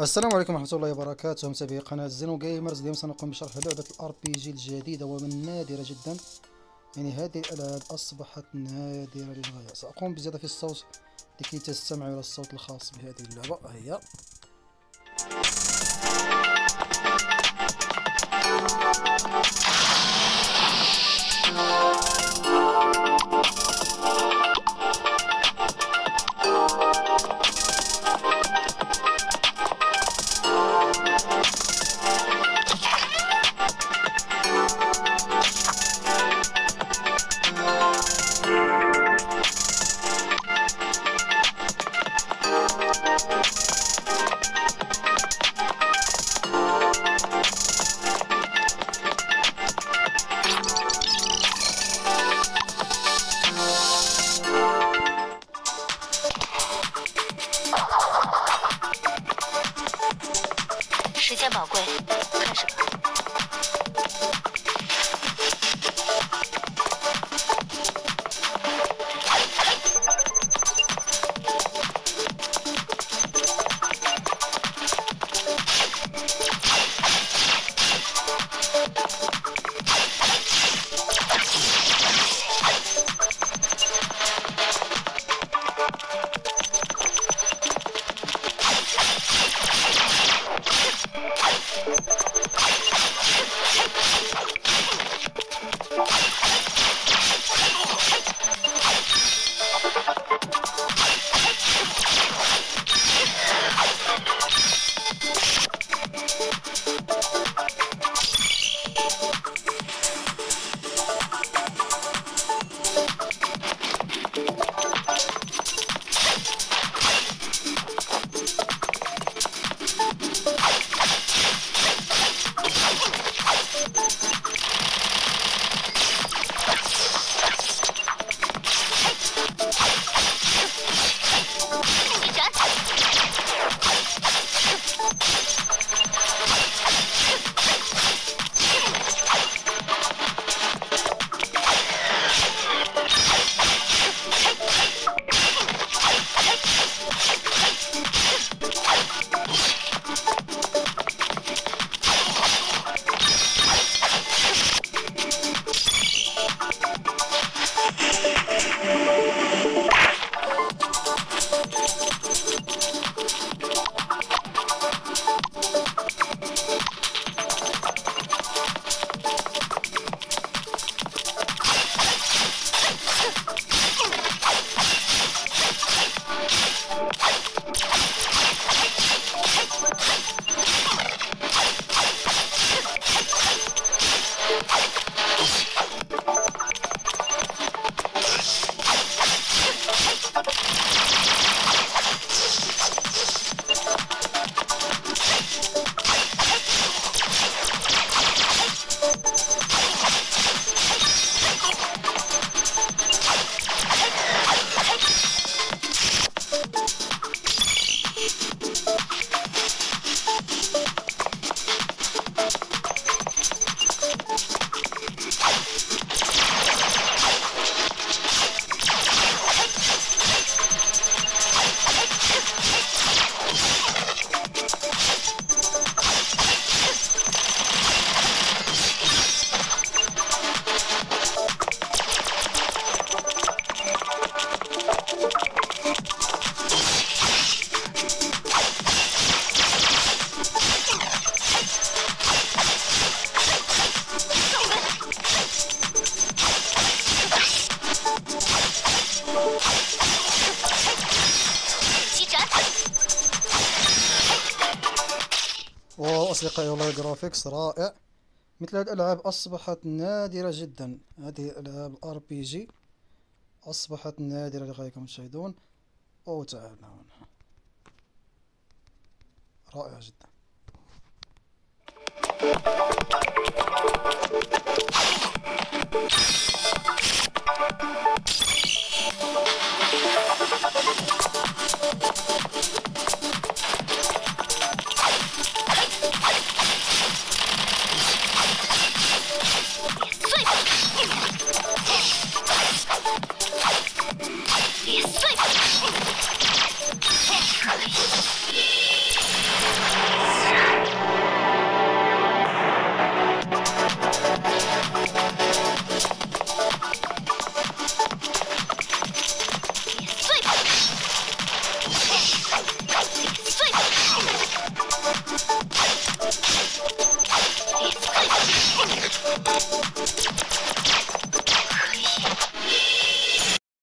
السلام عليكم ورحمة الله وبركاته. متابعي قناة زينو جيمرز. اليوم سنقوم بشرح لعبة ال RPG الجديدة ومن النادرة جدا. يعني هذه الألعاب أصبحت نادرة للغاية. سأقوم بزيادة في الصوت لكي تستمعوا إلى الصوت الخاص بهذه اللعبة. هيا. 时间宝贵开始吧。أصدقائي والله ال graphics رائع. مثل هذه الألعاب أصبحت نادرة جدا. هذه الألعاب RPG أصبحت نادرة لغاية كما تشاهدون. أو تعال هنا. رائعة جدا.